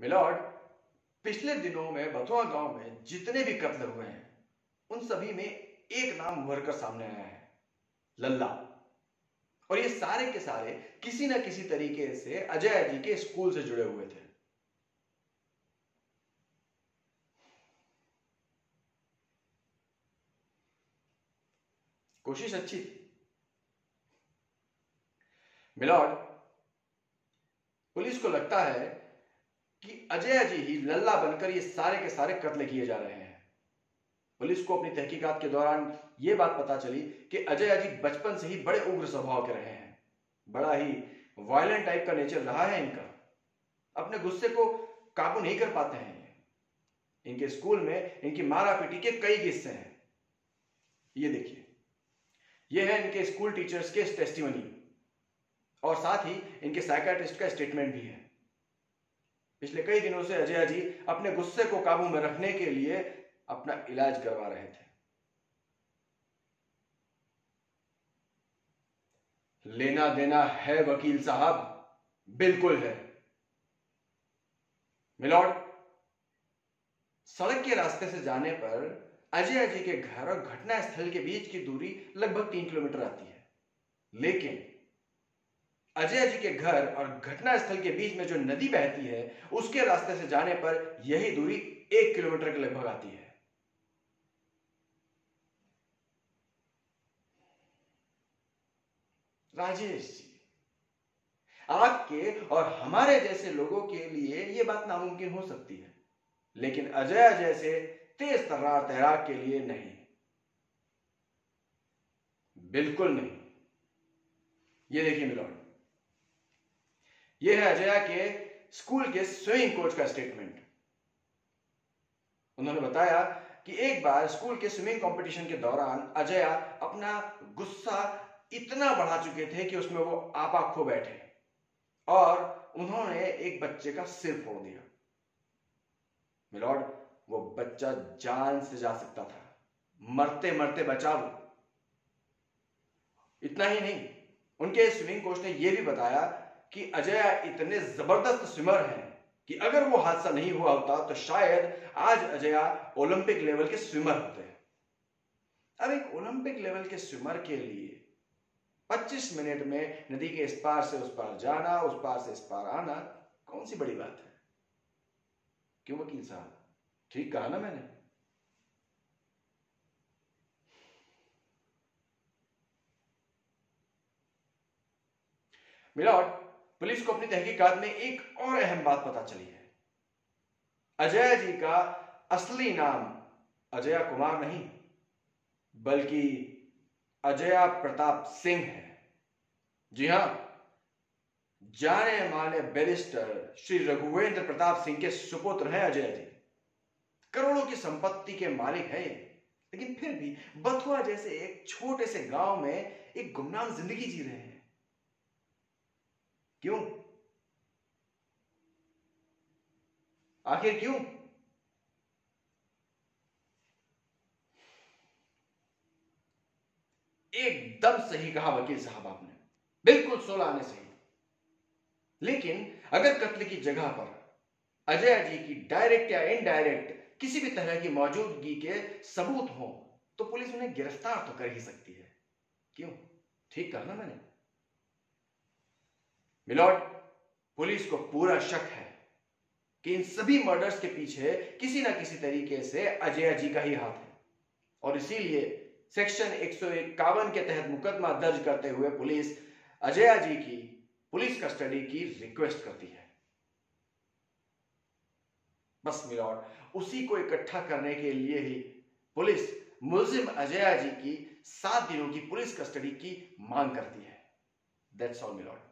Milord पिछले दिनों में बथुआ गाँव में जितने भी कत्ल हुए हैं, उन सभी में एक नाम उभर कर सामने आया है, लल्ला। और ये सारे के सारे किसी ना किसी तरीके से अजय जी के स्कूल से जुड़े हुए थे। कोशिश अच्छी थी। मिलॉर्ड पुलिस को लगता है कि अजय जी ही लल्ला बनकर ये सारे के सारे कत्ल किए जा रहे हैं। पुलिस को अपनी तहकीकात के दौरान यह बात पता चली कि अजय जी बचपन से ही बड़े उग्र स्वभाव के रहे हैं। बड़ा ही वायलेंट टाइप का नेचर रहा है इनका। अपने गुस्से को काबू नहीं कर पाते हैं। इनके स्कूल में इनकी मारा पीटी के कई किस्से हैं। ये देखिए। ये है इनके स्कूल टीचर्स के टेस्टिमनी और साथ ही इनके साइकाट्रिस्ट का स्टेटमेंट भी है। पिछले कई दिनों से अजय जी अपने गुस्से को काबू में रखने के लिए अपना इलाज करवा रहे थे। लेना देना है वकील साहब, बिल्कुल है। मिलॉर्ड सड़क के रास्ते से जाने पर अजय जी के घर और घटना स्थल के बीच की दूरी लगभग तीन किलोमीटर आती है। लेकिन अजय जी के घर और घटना स्थल के बीच में जो नदी बहती है, उसके रास्ते से जाने पर यही दूरी एक किलोमीटर के लगभग आती है। राजेश जी, आपके और हमारे जैसे लोगों के लिए यह बात नामुमकिन हो सकती है, लेकिन अजय जैसे तेज तर्रार तैराक के लिए नहीं। बिल्कुल नहीं। यह देखिए मिलॉर्ड यह है अजय के स्कूल के स्विमिंग कोच का स्टेटमेंट उन्होंने बताया कि एक बार स्कूल के स्विमिंग कंपटीशन के दौरान अजय अपना गुस्सा इतना बढ़ा चुके थे कि उसमें वो आपा खो बैठे और उन्होंने एक बच्चे का सिर फोड़ दिया। मिलॉर्ड वो बच्चा जान से जा सकता था। मरते मरते बचा वो। इतना ही नहीं, उनके स्विमिंग कोच ने यह भी बताया कि अजय इतने ज़बरदस्त स्विमर हैं कि अगर वो हादसा नहीं हुआ होता तो शायद आज अजय ओलंपिक लेवल के स्विमर होते हैं। अब एक ओलंपिक लेवल के स्विमर के लिए 25 मिनट में नदी के इस पार से उस पार जाना, उस पार से इस पार आना, कौन सी बड़ी बात है? क्यों वकील साहब? ठीक कहा ना मैंने। मिलॉर्ड पुलिस को अपनी तहकीकात में एक और अहम बात पता चली है। अजय जी का असली नाम अजय कुमार नहीं, बल्कि अजया प्रताप सिंह है। जी हाँ, जाने माने बैरिस्टर श्री रघुवेंद्र प्रताप सिंह के सुपुत्र हैं अजय जी। करोड़ों की संपत्ति के मालिक है लेकिन फिर भी बथुआ जैसे एक छोटे से गाँव में एक गुमनाम ज़िंदगी जी रहे हैं। क्यों? आखिर क्यों? एकदम सही कहा वकील साहब आपने। बिल्कुल सोलह आने सही लेकिन अगर कत्ल की जगह पर अजय जी की डायरेक्ट या इनडायरेक्ट किसी भी तरह की मौजूदगी के सबूत हो तो पुलिस उन्हें गिरफ़्तार तो कर ही सकती है। क्यों? ठीक कहा ना मैंने। मिलॉर्ड पुलिस को पूरा शक है कि इन सभी मर्डर्स के पीछे किसी ना किसी तरीके से अजय जी का ही हाथ है। और इसीलिए सेक्शन एक सौ इक्यावन के तहत मुकदमा दर्ज करते हुए पुलिस अजय जी की पुलिस कस्टडी की रिक्वेस्ट करती है। बस मिलॉर्ड उसी को इकट्ठा करने के लिए ही पुलिस मुलजिम अजय जी की सात दिनों की पुलिस कस्टडी की मांग करती है। That's all milord